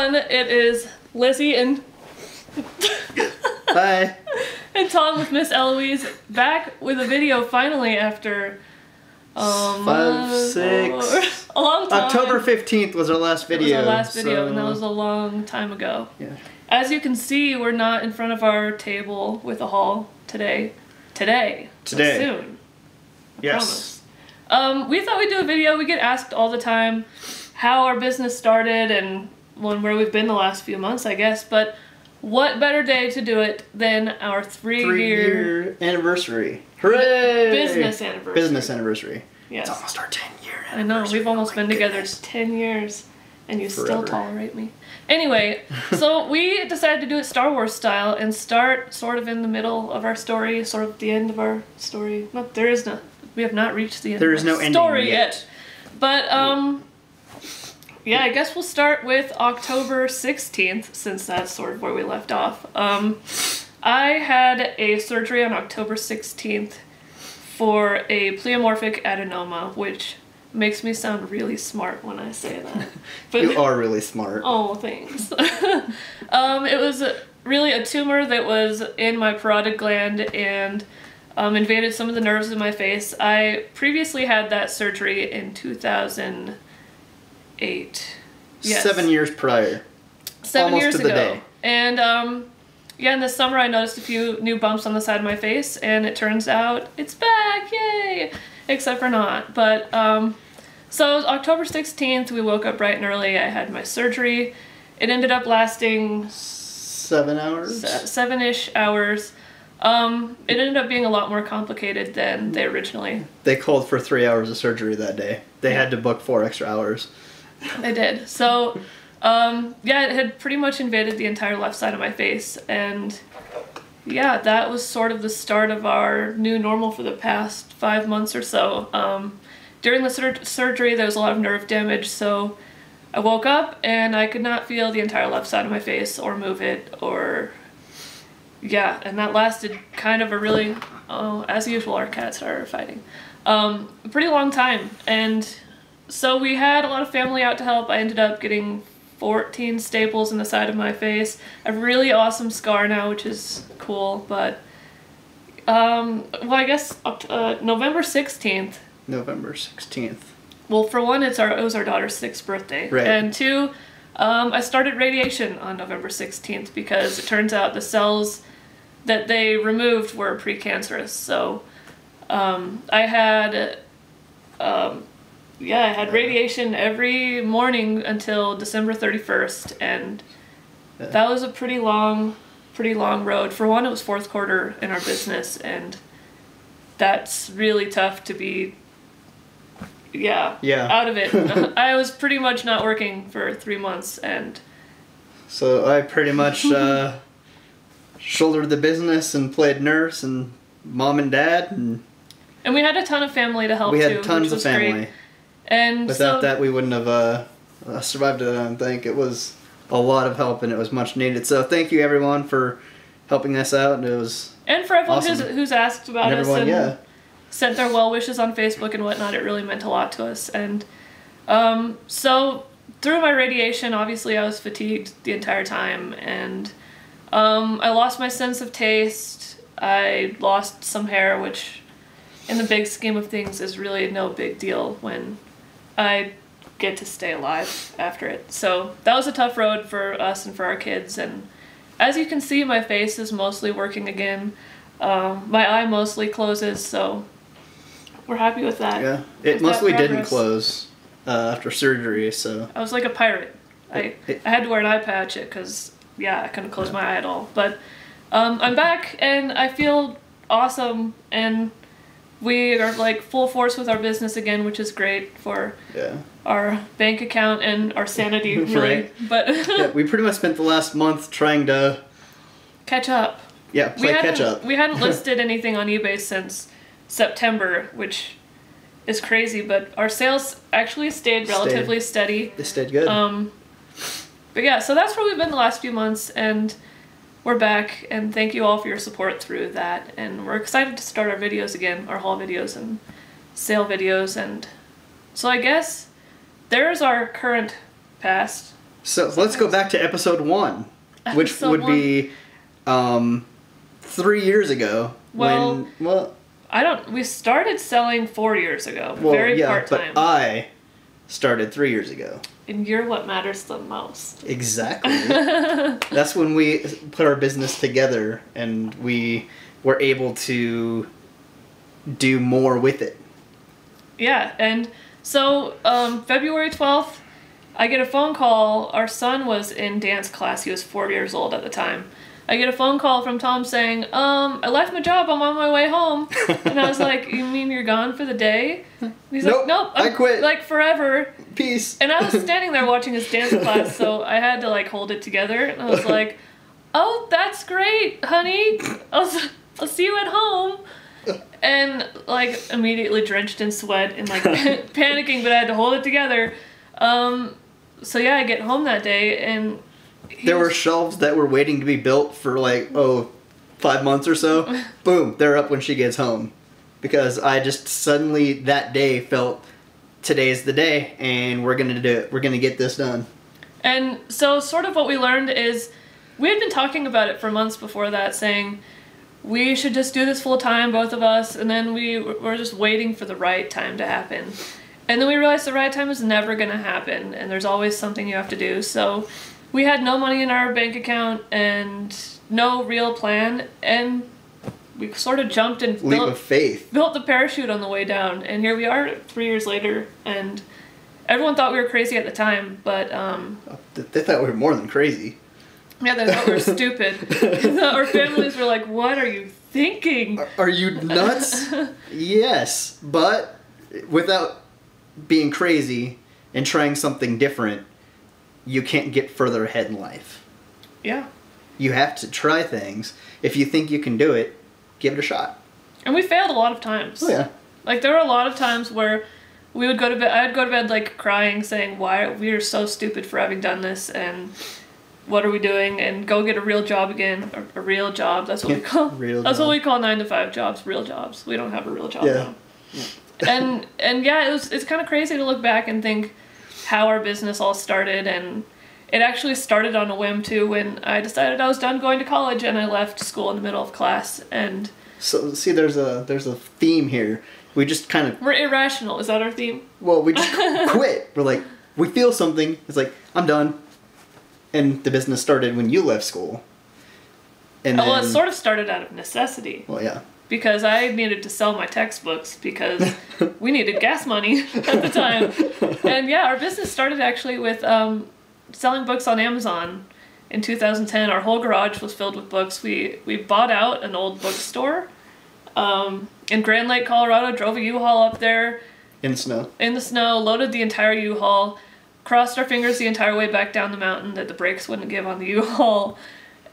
everyone. It is Lizzie and Hi. and Tom with Miss Eloise back with a video finally after um Five, six. a long time. October 15th was our last video. our last video, so- and that was a long time ago. Yeah. As you can see, we're not in front of our table with a haul today. Today. Today. soon. Yes. Um, we thought we'd do a video. We get asked all the time how our business started and when where we've been the last few months, I guess. But what better day to do it than our three, Three year year anniversary. Hooray! business anniversary? Business anniversary. Yes. It's almost our 10 year I know. We've almost been together ten years, and you still tolerate me. Anyway, so we decided to do it Star Wars style and start sort of in the middle of our story, sort of the end of our story. No, there is no. We have not reached the end. There of is our no ending story yet. But um, yeah, I guess we'll start with October sixteenth, since that's sort of where we left off. Um, I had a surgery on October sixteenth for a pleomorphic adenoma, which makes me sound really smart when I say that. But You are really smart. oh, thanks. um, it was really a tumor that was in my parotid gland and um, invaded some of the nerves in my face. I previously had that surgery in 2008. Yes. Seven years prior. Seven almost years to the ago. day. And um, yeah, in the summer I noticed a few new bumps on the side of my face, and it turns out it's back, yay! Except for not. But um, so it was October 16th, we woke up bright and early. I had my surgery. It ended up lasting Seven hours? seven ish hours. Um, it ended up being a lot more complicated than they originally They called for three hours of surgery that day. They had to book four extra hours. I did. So, um, yeah, it had pretty much invaded the entire left side of my face, and yeah, that was sort of the start of our new normal for the past five months or so. Um, during the sur- surgery, there was a lot of nerve damage, so I woke up and I could not feel the entire left side of my face or move it or. Yeah, and that lasted kind of a really, oh, as usual, our cats are fighting. Um, a pretty long time, and so we had a lot of family out to help. I ended up getting 14 staples in the side of my face. I have a really awesome scar now, which is cool. But um, well, I guess uh, November 16th. November 16th. Well, for one, it's our it was our daughter's sixth birthday, Right. and two, um, I started radiation on November 16th because it turns out the cells that they removed were precancerous. So um, I had, um, yeah, I had radiation every morning until December 31st, and that was a pretty long, pretty long road. For one, it was fourth quarter in our business, and that's really tough to be. Yeah, Yeah. out of it. I was pretty much not working for three months, and So I pretty much uh, shouldered the business and played nurse and mom and dad, and and we had a ton of family to help we too, had tons which of family. great. And Without so, that, we wouldn't have uh, uh, survived it. I don't think it was a lot of help, and it was much needed. So thank you everyone for helping us out. And it was and for everyone who's, awesome. who's asked about and us everyone, and yeah. sent their well wishes on Facebook and whatnot, it really meant a lot to us. And um, so through my radiation, obviously I was fatigued the entire time, and um, I lost my sense of taste. I lost some hair, which, in the big scheme of things, is really no big deal when I get to stay alive after it. So that was a tough road for us and for our kids. And as you can see, my face is mostly working again. Um, my eye mostly closes, so we're happy with that. Yeah, it mostly didn't close uh, after surgery. So I was like a pirate. I, I had to wear an eye patch because yeah, I couldn't close my eye at all. But um, I'm back and I feel awesome and we are like full force with our business again, which is great for yeah, our bank account and our sanity, really. Right. But yeah, we pretty much spent the last month trying to catch up. yeah we catch up. We hadn't listed anything on eBay since September, which is crazy. But our sales actually stayed Stayed. relatively steady. They stayed good. Um, but yeah, so that's where we've been the last few months, and we're back. And thank you all for your support through that. And we're excited to start our videos again, our haul videos and sale videos. And so I guess there's our current past. So let's go back to episode one, which Episode would be um, three years ago. Well- when well, I don't. We started selling four years ago, well, very yeah, part time. but I started three years ago. And you're what matters the most. Exactly. That's when we put our business together and we were able to do more with it. Yeah, and so um, February 12th, I get a phone call. Our son was in dance class. He was four years old at the time. I get a phone call from Tom saying, um, I left my job. I'm on my way home. and I was like, You mean you're gone for the day? And he's Nope, like, Nope, I I'm, quit." Like forever. Peace. And I was standing there watching his dance class, so I had to like hold it together. And I was like, "Oh, that's great, honey. I'll, I'll see you at home." And like immediately drenched in sweat and like panicking, but I had to hold it together. Um, so yeah, I get home that day and There were shelves that were waiting to be built for like, oh, five months or so. Boom, they're up when she gets home. Because I just suddenly that day felt today's the day and we're gonna do it. We're gonna get this done. And so, sort of what we learned is we had been talking about it for months before that, saying we should just do this full time, both of us, and then we were just waiting for the right time to happen. And then we realized the right time is never going to happen, and there's always something you have to do. So we had no money in our bank account and no real plan, and we sort of jumped and Leap built, of faith. built the parachute on the way down, and here we are three years later, and everyone thought we were crazy at the time, but um, They thought we were more than crazy. yeah, they thought we were stupid. Our families were like, "What are you thinking?" Are- Are you nuts? yes, but without being crazy and trying something different, you can't get further ahead in life. Yeah, You have to try things. If you think you can do it, give it a shot. and we failed a lot of times. Oh yeah. Like there were a lot of times where we would go to bed. I'd go to bed like crying, saying, "Why we are so stupid for having done this," and what are we doing? And go get a real job again, or a real job. That's what we call. real that's job. what we call nine to five jobs. Real jobs. We don't have a real job Yeah. now. and and yeah, it was it's kind of crazy to look back and think how our business all started and. It actually started on a whim too when I decided I was done going to college and I left school in the middle of class and So see, there's a there's a theme here. We just kind of we're irrational. Is that our theme? well, we just quit. We're like, we feel something. It's like I'm done. And the business started when you left school. And then, well, it sort of started out of necessity. well, yeah. Because I needed to sell my textbooks because we needed gas money at the time. And yeah, our business started actually with um, selling books on Amazon. In 2010, our whole garage was filled with books. We we bought out an old bookstore um, in Grand Lake, Colorado. Drove a U-Haul up there In snow. in the snow, loaded the entire U-Haul, crossed our fingers the entire way back down the mountain that the brakes wouldn't give on the U-Haul,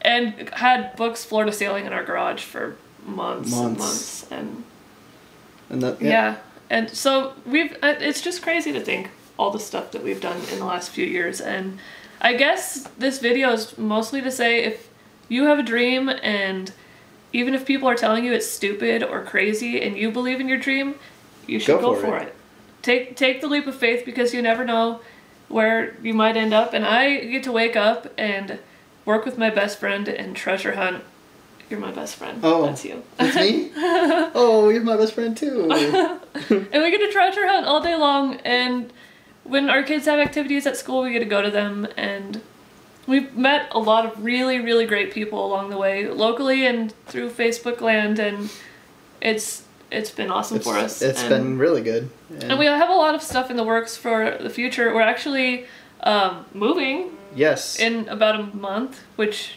and had books floor to ceiling in our garage for months, and Months. months. And And that yeah. and so we've. uh, It's just crazy to think all the stuff that we've done in the last few years. And I guess this video is mostly to say if you have a dream and even if people are telling you it's stupid or crazy and you believe in your dream, you should Go go, for for it. it. Take take the leap of faith because you never know where you might end up. And I get to wake up and work with my best friend and treasure hunt. You're my best friend. Oh. That's you. That's me? oh, you're my best friend too. and we get to treasure around all day long and when our kids have activities at school we get to go to them and we've met a lot of really really great people along the way locally and through facebook land and it's it's been awesome it's, for us It's and, been really good. and we have a lot of stuff in the works for the future we're actually um, moving yes. in about a month which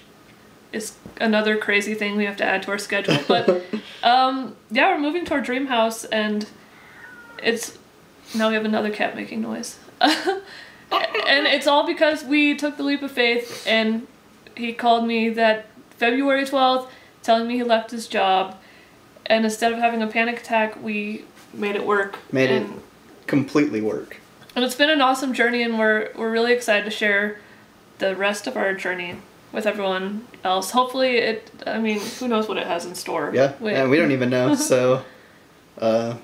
is another crazy thing we have to add to our schedule but um, yeah we're moving to our dream house and it's now we have another cat making noise. And it's all because we took the leap of faith and he called me that february 12th telling me he left his job and instead of having a panic attack we made it work. Made it completely work. and it's been an awesome journey and we're we're really excited to share the rest of our journey with everyone else hopefully it i mean who knows what it has in store Yeah. We- and we don't even know. So, uh,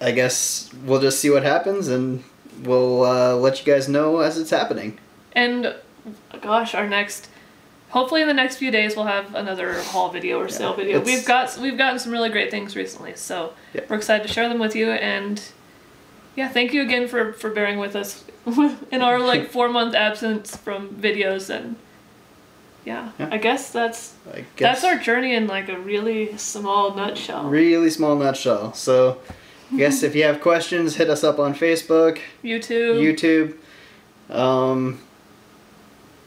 I guess we'll just see what happens and we'll uh, let you guys know as it's happening. And gosh, our next hopefully in the next few days we'll have another haul video or sale video. it's- We've got we've gotten some really great things recently, so Yeah. we're excited to share them with you and yeah, thank you again for for bearing with us in our like 4 month absence from videos and yeah, Yeah. I guess that's I guess that's our journey in like a really small nutshell. really small nutshell. So, I guess if you have questions, hit us up on Facebook, YouTube. YouTube, um,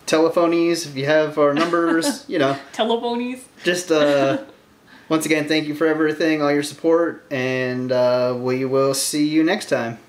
telephonies. If you have our numbers, you know, telephonies. just uh, once again, thank you for everything, all your support, and uh, we will see you next time.